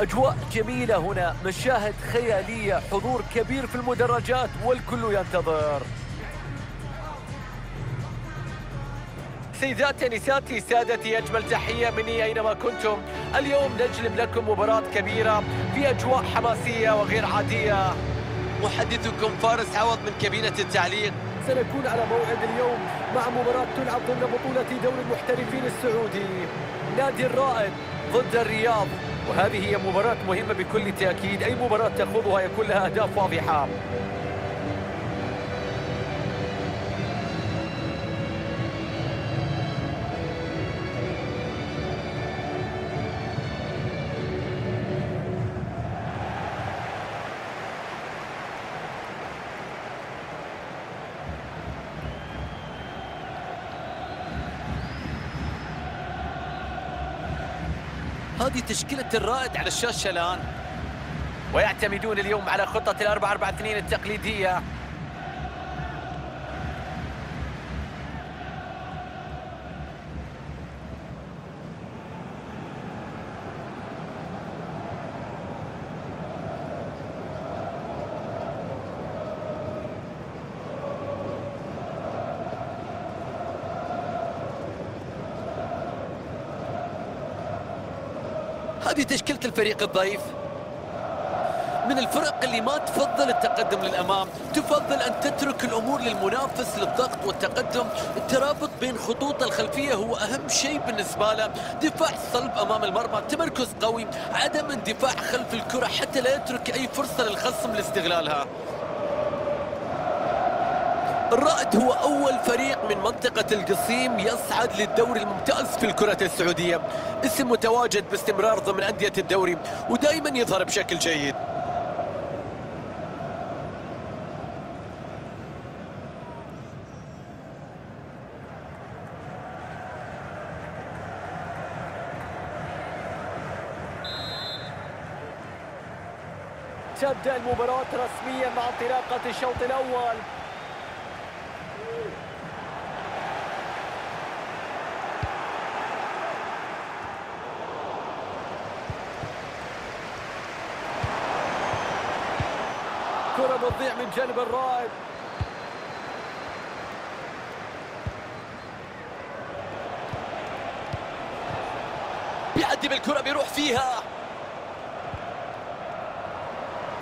أجواء جميلة هنا مشاهد خيالية حضور كبير في المدرجات والكل ينتظر. سيداتي نساتي سادتي أجمل تحية مني أينما كنتم. اليوم نجلب لكم مباراة كبيرة في أجواء حماسية وغير عادية. محدثكم فارس عوض من كابينة التعليق. سنكون على موعد اليوم مع مباراة تلعب ضمن بطولة دوري المحترفين السعودي. نادي الرائد ضد الرياض. وهذه هي مباراة مهمة بكل تأكيد. أي مباراة تخوضها يكون لها أهداف واضحة. هذه تشكيلة الرائد على الشاشة الآن. ويعتمدون اليوم على خطة الأربعة أربعة اثنين التقليدية. هذه تشكيلة الفريق الضيف من الفرق اللي ما تفضل التقدم للأمام تفضل أن تترك الأمور للمنافس للضغط والتقدم. الترابط بين خطوط الخلفية هو أهم شيء بالنسبة له. دفاع صلب أمام المرمى تمركز قوي. عدم اندفاع خلف الكرة حتى لا يترك أي فرصة للخصم لاستغلالها. الرائد هو أول فريق من منطقة القصيم يصعد للدوري الممتاز في الكرة السعودية. اسم متواجد باستمرار ضمن أندية الدوري ودائما يظهر بشكل جيد. تبدأ المباراة رسميا مع انطلاقة الشوط الأول. كرة بتضيع من جانب الرائد بيعدي بالكرة بيروح فيها.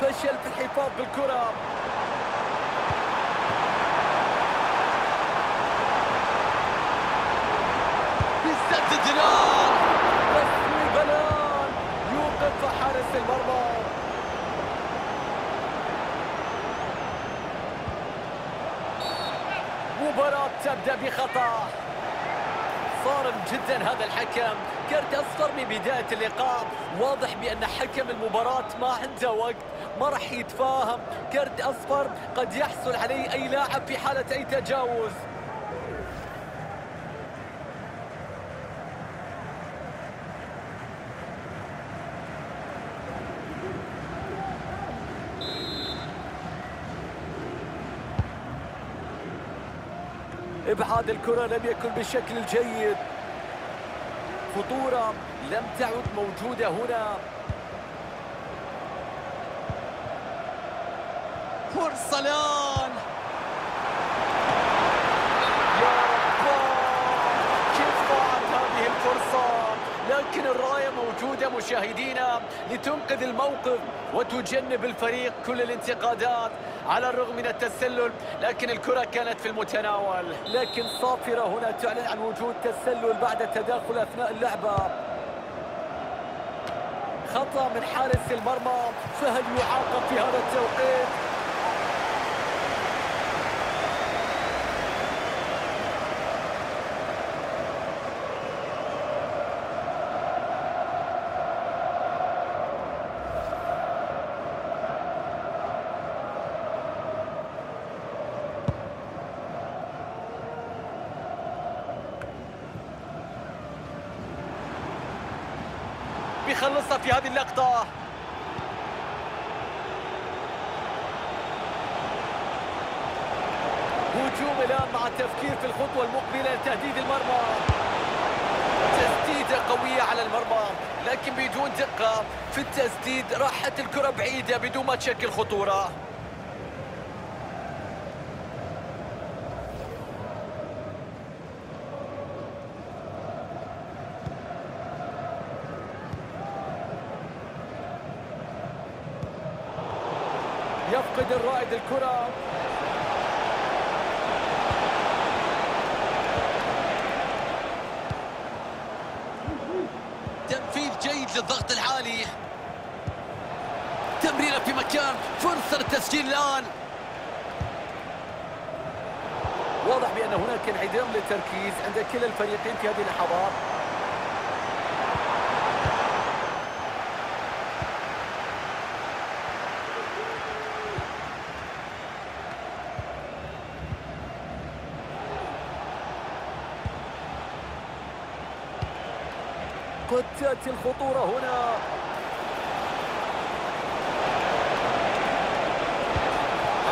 فشل في الحفاظ بالكرة. بيسدد الآن تصويب الآن يوقف حارس المرمى. مباراة تبدأ بخطأ. صارم جدا هذا الحكم. كرت أصفر من بداية اللقاء. واضح بأن حكم المباراة ما عنده وقت ما راح يتفاهم. كرت أصفر قد يحصل عليه أي لاعب في حالة أي تجاوز. إبعاد الكرة لم يكن بالشكل الجيد. خطورة لم تعد موجودة هنا. فرصة الآن. موجودة مشاهدينا لتنقذ الموقف وتجنب الفريق كل الانتقادات على الرغم من التسلل. لكن الكرة كانت في المتناول. لكن صافرة هنا تعلن عن وجود تسلل بعد التداخل أثناء اللعبة. خطأ من حارس المرمى فهل يعاقب في هذا التوقيت؟ بيخلصها في هذه اللقطة. هجوم الآن مع التفكير في الخطوة المقبلة لتهديد المرمى. تسديدة قوية على المرمى لكن بدون دقة في التسديد راحت الكرة بعيدة بدون ما تشكل خطورة. الرائد الكرة. تنفيذ جيد للضغط العالي تمريرة في مكان. فرصة للتسجيل الآن. واضح بأن هناك انعدام للتركيز عند كلا الفريقين في هذه اللحظات. قد تأتي الخطورة هنا.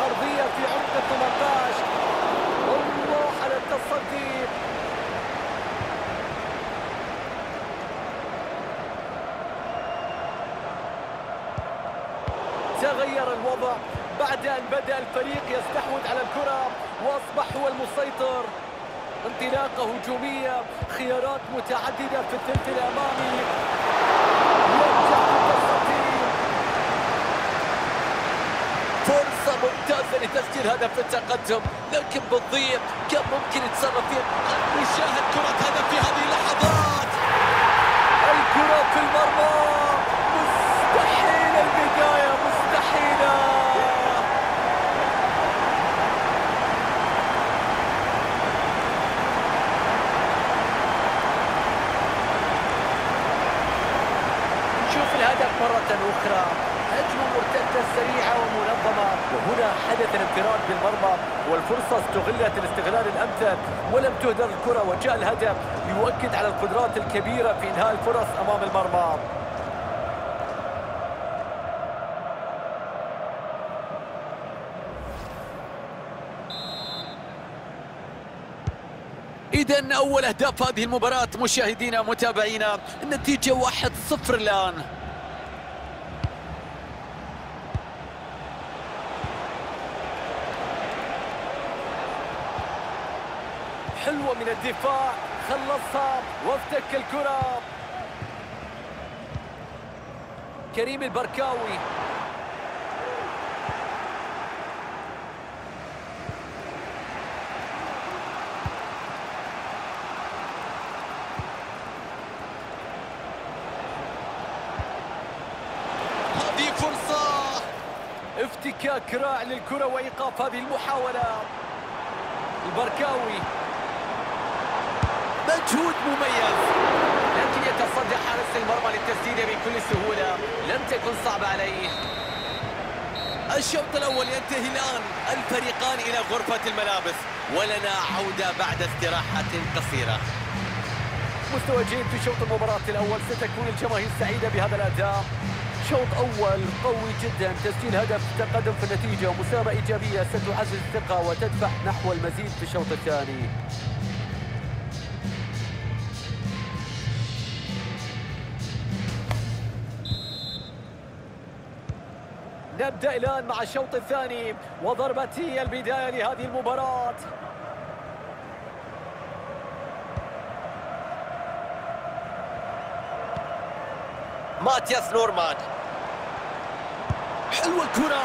عرضية في عمق ال 18 الله على التصدي. تغير الوضع بعد أن بدأ الفريق يستحوذ على الكرة وأصبح هو المسيطر. انطلاقة هجومية خيارات متعددة في الثلث الأمامي. يرجع فرصة ممتازة لتسجيل هدف التقدم لكن بالضيق كان ممكن يتصرف فيها نشاهد كرة هدف في هذه اللحظات. الكرة في المرمى مستحيل البداية مستحيلة نشوف الهدف مرة أخرى. هجمة مرتدة سريعة ومنظمة. وهنا حدث الانفراد بالمرمى والفرصة استغلت الاستغلال الأمثل. ولم تهدر الكرة وجاء الهدف يؤكد على القدرات الكبيرة في إنهاء الفرص أمام المرمى. إذا أول أهداف هذه المباراة مشاهدينا متابعينا. النتيجة واحد صفر الآن. حلوة من الدفاع خلصها وافتك الكرة. كريم البركاوي. هذه فرصة. افتكاك رائع للكرة وإيقاف هذه المحاولة البركاوي. مجهود مميز. لكن يتصدى حارس المرمى للتسديد بكل سهولة. لم تكن صعبة عليه. الشوط الأول ينتهي الآن. الفريقان إلى غرفة الملابس. ولنا عودة بعد استراحة قصيرة. مستوى جيد في شوط المباراة الأول. ستكون الجماهير سعيدة بهذا الأداء. شوط أول قوي جدا. تسجيل هدف تقدم في النتيجة. ومسابقة إيجابية ستعزز الثقة وتدفع نحو المزيد في الشوط الثاني. نبدأ الآن مع الشوط الثاني وضربة هي البداية لهذه المباراة. ماتياس نورمان. حلوة الكرة.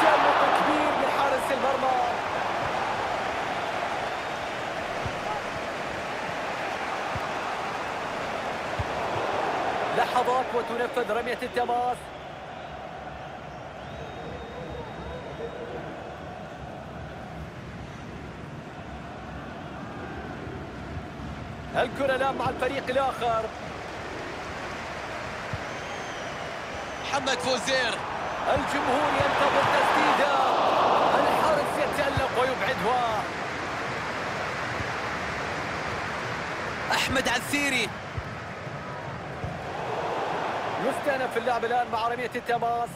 تألق كبير من حارس المرمى. لحظات وتنفذ رمية التماس. الكرة الآن مع الفريق الآخر. محمد فوزير. الجمهور ينتظر تسديده الحارس يتألق ويبعدها. أحمد عسيري. يستأنف اللعب الآن مع رمية التماس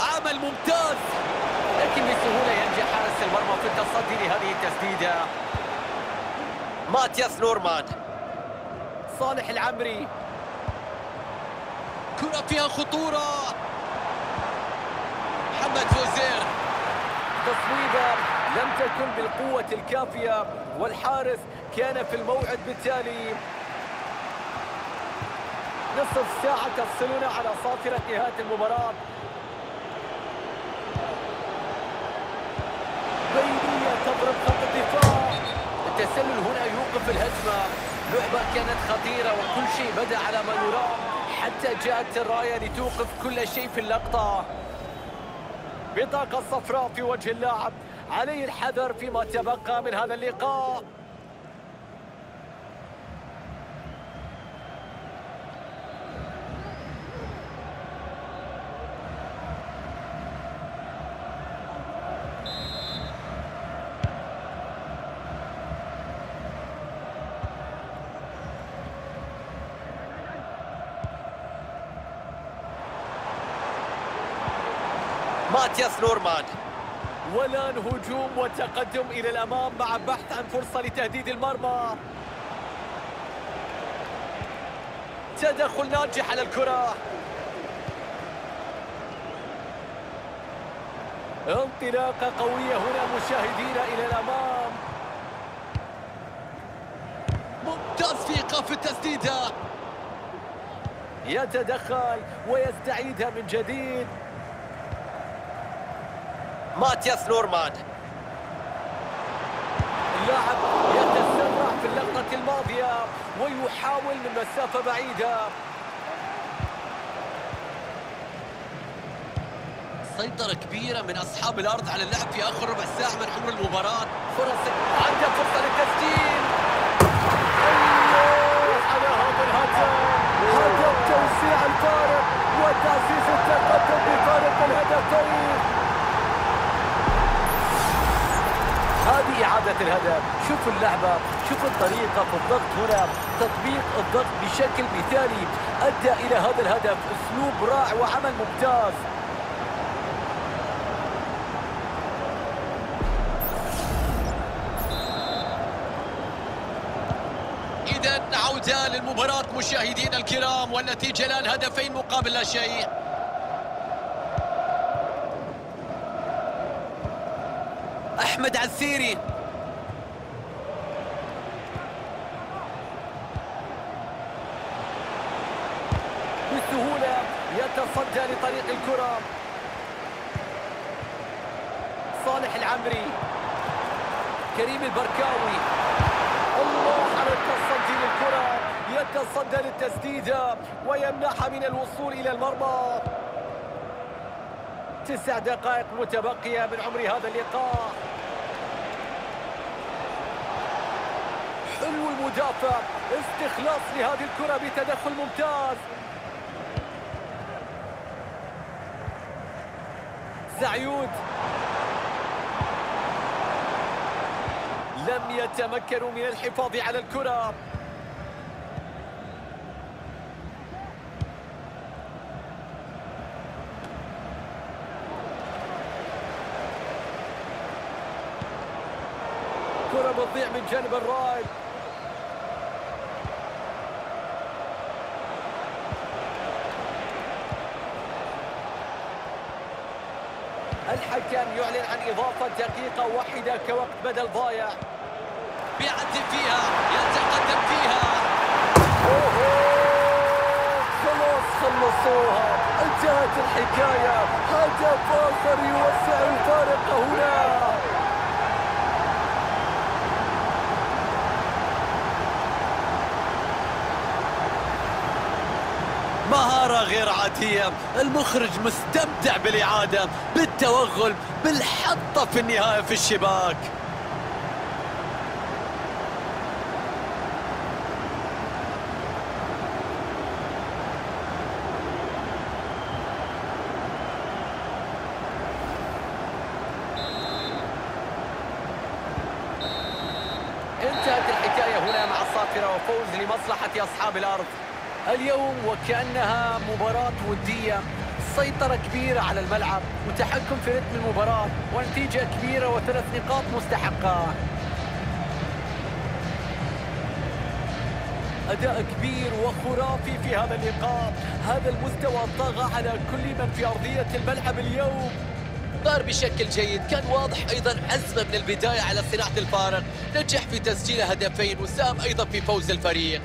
عمل ممتاز لكن بسهولة ينجح حارس المرمى في التصدي لهذه التسديدة ماتياس نورمان. صالح العمري. كرة فيها خطورة. محمد فوزير. تصويبة لم تكن بالقوة الكافية والحارس كان في الموعد بالتالي. نصف ساعة تفصلنا على صافرة نهاية المباراة. بينية تضرب خط الدفاع. التسلل هنا يوقف الهجمة. لعبة كانت خطيرة وكل شيء بدأ على ما يرام. حتى جاءت الراية لتوقف كل شيء في اللقطة. بطاقة صفراء في وجه اللاعب. عليه الحذر فيما تبقى من هذا اللقاء. ماتياس نورمان. والان هجوم وتقدم إلى الأمام مع بحث عن فرصة لتهديد المرمى. تدخل ناجح على الكرة. انطلاقة قوية هنا مشاهدينا إلى الأمام. ممتاز في إيقاف التسديده يتدخل ويستعيدها من جديد. ماتياس نورمان. اللاعب يتسرع في اللقطة الماضية ويحاول من مسافة بعيدة. سيطرة كبيرة من أصحاب الأرض على اللعب في آخر ربع ساعة من عمر المباراة. فرص عنده فرصة للتسجيل على هذا الهدف هدف توسيع الفارق وتعزيز التقدم بفارق الهدفين هذه إعادة الهدف شوفوا اللعبة شوفوا الطريقة في الضغط هنا. تطبيق الضغط بشكل مثالي أدى إلى هذا الهدف. أسلوب رائع وعمل ممتاز. إذا عودة للمباراة مشاهدينا الكرام والنتيجة الآن هدفين مقابل لا شيء. أحمد عسيري يتصدى لطريق الكرة. صالح العمري كريم البركاوي. الله على التصدي للكرة يتصدى للتسديدة ويمنحها من الوصول إلى المرمى. تسع دقائق متبقية من عمر هذا اللقاء. حلو المدافع استخلاص لهذه الكرة بتدخل ممتاز. زعيود لم يتمكنوا من الحفاظ على الكرة. كرة بتضيع من جانب الرايد الحكم يعلن عن إضافة دقيقة واحدة كوقت بدل ضايع. بيعدي فيها يتقدم فيها. خلاص خلصوها. انتهت الحكاية. هدف آخر يوسع الفارق هنا. مهارة غير عادية. المخرج مستمتع بالإعادة بالتوغل بالحطة في النهاية في الشباك. انتهت الحكاية هنا مع الصافرة وفوز لمصلحة أصحاب الأرض. اليوم وكأنها مباراة ودية. سيطرة كبيرة على الملعب وتحكم في رتم المباراة ونتيجة كبيرة وثلاث نقاط مستحقة. أداء كبير وخرافي في هذا اللقاء هذا المستوى طغى على كل من في أرضية الملعب اليوم. ظهر بشكل جيد. كان واضح أيضا عزمه من البداية على صناعة الفارق. نجح في تسجيل هدفين وساهم أيضا في فوز الفريق.